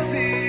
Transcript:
heavy